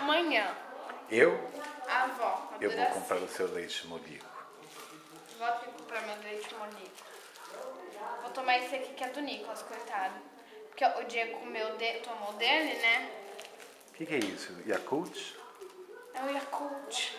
amanhã. Eu? A avó. Eu vou comprar o seu leite molico. Vou ter que comprar meu leite molico. Vou tomar esse aqui que é do Nicolas, coitado. Porque o Diego comeu de, tomou dele, né? O que, que é isso? Yakult? É o Yakult.